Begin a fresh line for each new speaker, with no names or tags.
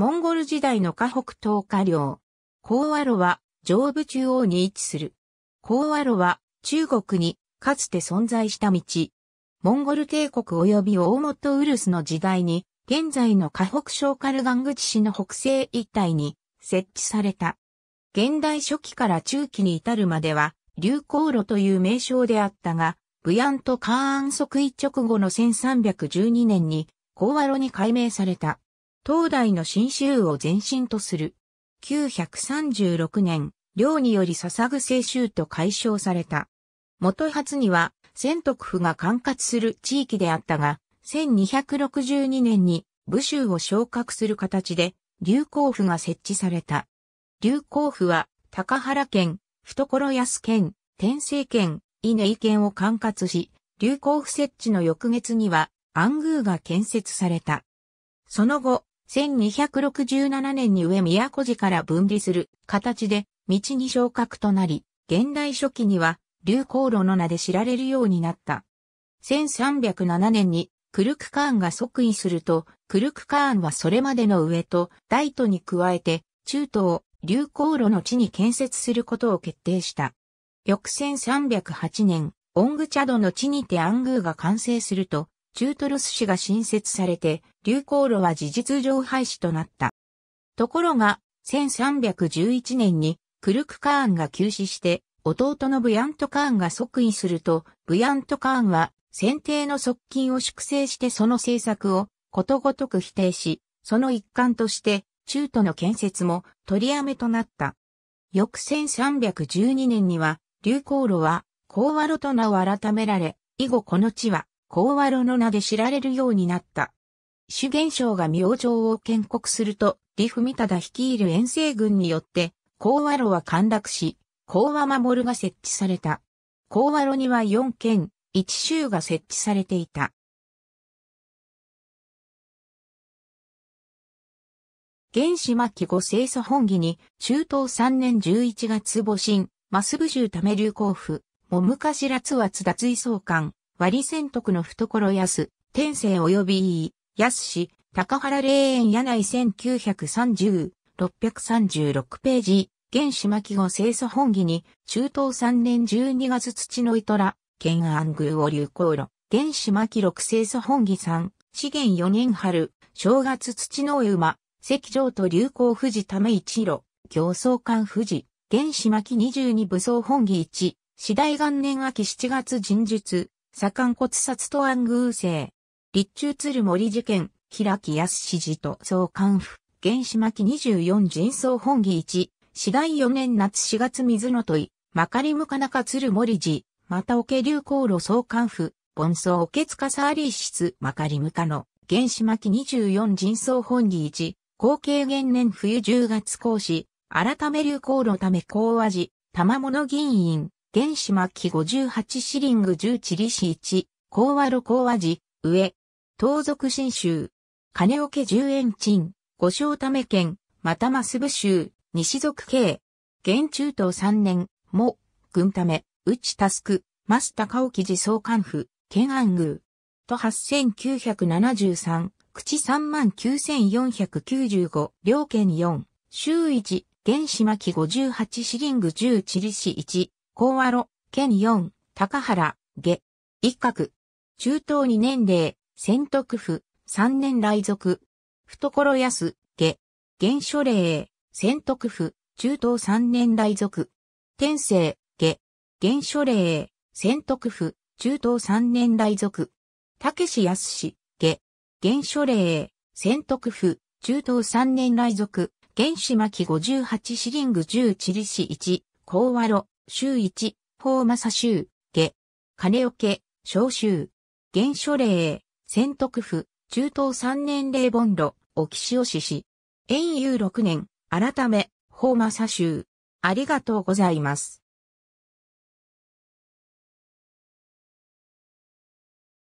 モンゴル時代の河北東下領。高和路は上部中央に位置する。高和路は中国にかつて存在した道。モンゴル帝国及び大元ウルスの時代に、現在の河北省カルガングチ市の北西一帯に設置された。現代初期から中期に至るまでは、流行路という名称であったが、ブヤンとカーン即位直後の1312年に、高和路に改名された。東大の新州を前身とする。936年、領により笹具清州と解消された。元初には、仙徳府が管轄する地域であったが、1262年に武州を昇格する形で、流行府が設置された。流行府は、高原県、懐安県、天聖県、稲井県を管轄し、流行府設置の翌月には、暗宮が建設された。その後、1267年に上宮古寺から分離する形で道に昇格となり、現代初期には流行路の名で知られるようになった。1307年にクルクカーンが即位すると、クルクカーンはそれまでの上と大都に加えて中東流行路の地に建設することを決定した。翌1308年、オングチャドの地にてアングーが完成すると、中トロス市が新設されて、流行路は事実上廃止となった。ところが、1311年にクルクカーンが急死して、弟のブヤントカーンが即位すると、ブヤントカーンは選定の側近を粛清してその政策をことごとく否定し、その一環として中途の建設も取りやめとなった。翌1312年には、流行路は、高和路と名を改められ、以後この地は、高和路の名で知られるようになった。主元将が明星を建国すると、李文忠率いる遠征軍によって、高和路は陥落し、高和守が設置された。高和路には4県、1州が設置されていた。原始末期後清楚本義に、中東3年11月母神、マスブ州タメ流行府、も昔らつわつ脱衣相関、割仙徳の懐安、天聖及びい、安氏、高原霊園柳1930、636ページ、原始巻後清楚本義に、中東3年12月土の糸ら、県安宮を流行路、原始巻六清楚本義さん資源4年春、正月土の馬、石城と流行富士ため一路、行走館富士、原始巻22武装本義1、次第元年秋7月人術、左官骨殺と暗偶星。立中鶴森事件、平木康史と。総監府、原始巻24人相本義1、次第4年夏4月水の問い、まかりむかなか鶴森寺、また桶流航路総監府、盆葬桶塚サーリー室まかりむかの、原始巻24人相本義1、後継元年冬10月講師、改め流行路ため高和寺、玉物議員、原始末期58シリング10チリシ1、高和路高和寺、上、東族新州、金桶十円賃、五小ため県、またます部州、西族系、現中東三年、も、軍ため、内タスク、マス高沖寺総監府、県安宮、と8973、口39495、両県4、州1、原始巻き58シリング10チリシ1、高和路、県4、高原、下、一角。中東2年齢、仙徳府、3年来属。懐安、下、原書令、仙徳府、中東3年来属。天聖、下、原書令、仙徳府、中東3年来属。竹志康氏、下、原書令、仙徳府、中東3年来属。原始巻58シリング10チリシ1、高和路、州一、法正州、下、金桶、召集、原書令、仙徳府、中東三年霊本路、沖潮市市。遠遊六年、改め、法正州。ありがとうございます。